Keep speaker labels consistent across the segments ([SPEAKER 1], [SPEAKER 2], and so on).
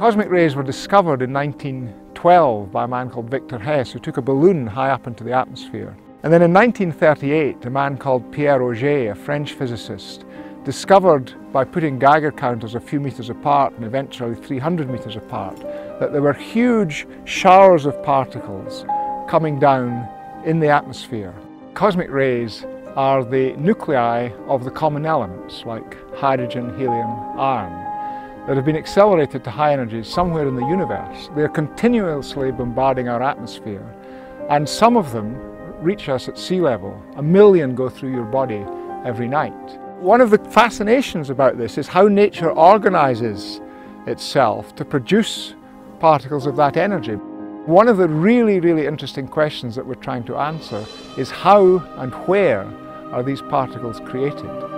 [SPEAKER 1] Cosmic rays were discovered in 1912 by a man called Victor Hess who took a balloon high up into the atmosphere. And then in 1938 a man called Pierre Auger, a French physicist, discovered by putting Geiger counters a few meters apart and eventually 300 meters apart that there were huge showers of particles coming down in the atmosphere. Cosmic rays are the nuclei of the common elements like hydrogen, helium, iron that have been accelerated to high energies somewhere in the universe. They're continuously bombarding our atmosphere and some of them reach us at sea level. A million go through your body every night. One of the fascinations about this is how nature organizes itself to produce particles of that energy. One of the really, really interesting questions that we're trying to answer is how and where are these particles created?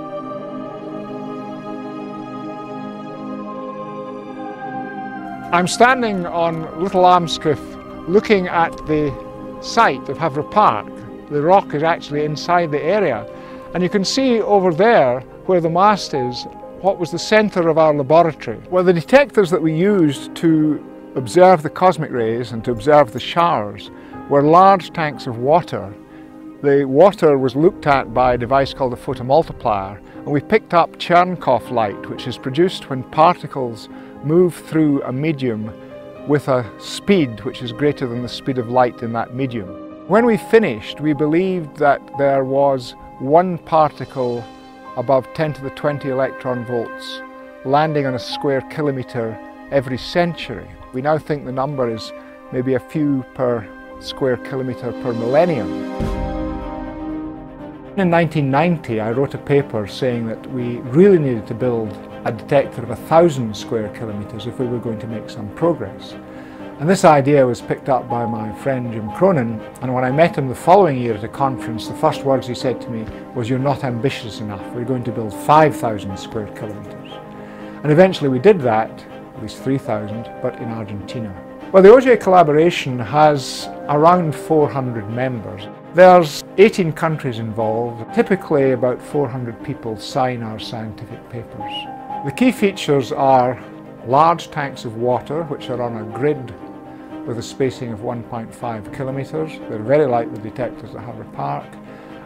[SPEAKER 1] I'm standing on Little Almscliff looking at the site of Haverah Park. The rock is actually inside the area and you can see over there where the mast is what was the centre of our laboratory. Well the detectors that we used to observe the cosmic rays and to observe the showers were large tanks of water. The water was looked at by a device called a photomultiplier and we picked up Cherenkov light which is produced when particles move through a medium with a speed which is greater than the speed of light in that medium. When we finished we believed that there was one particle above 10 to the 20 electron volts landing on a square kilometre every century. We now think the number is maybe a few per square kilometre per millennium. In 1990 I wrote a paper saying that we really needed to build a detector of a thousand square kilometres if we were going to make some progress. And this idea was picked up by my friend Jim Cronin and when I met him the following year at a conference the first words he said to me was you're not ambitious enough, we're going to build 5,000 square kilometres. And eventually we did that at least 3,000, but in Argentina. Well, the Auger collaboration has around 400 members. There's 18 countries involved. Typically about 400 people sign our scientific papers. The key features are large tanks of water which are on a grid with a spacing of 1.5 kilometres. They're very like the detectors at Haverah Park.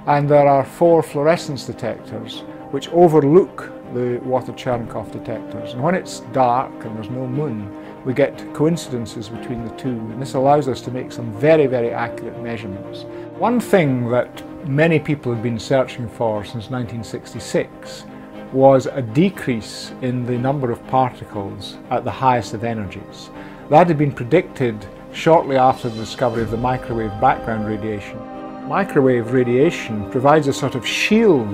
[SPEAKER 1] And there are four fluorescence detectors which overlook the water Cherenkov detectors. And when it's dark and there's no moon, we get coincidences between the two, and this allows us to make some very, very accurate measurements. One thing that many people have been searching for since 1966 was a decrease in the number of particles at the highest of energies. That had been predicted shortly after the discovery of the microwave background radiation. Microwave radiation provides a sort of shield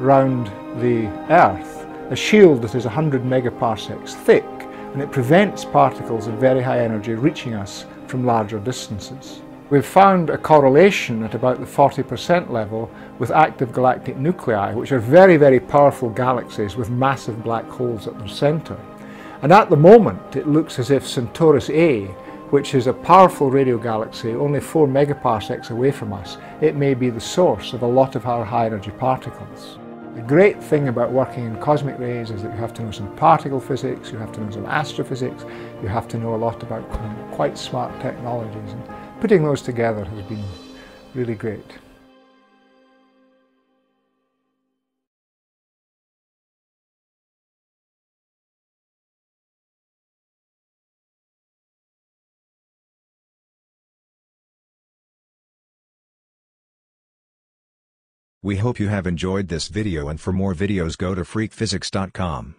[SPEAKER 1] round the Earth, a shield that is 100 megaparsecs thick, and it prevents particles of very high energy reaching us from larger distances. We've found a correlation at about the 40% level with active galactic nuclei, which are very, very powerful galaxies with massive black holes at their centre. And at the moment, it looks as if Centaurus A, which is a powerful radio galaxy only 4 megaparsecs away from us, it may be the source of a lot of our high energy particles. The great thing about working in cosmic rays is that you have to know some particle physics, you have to know some astrophysics, you have to know a lot about quite smart technologies. Putting those together has been really great.
[SPEAKER 2] We hope you have enjoyed this video and for more videos go to freqphysics.com.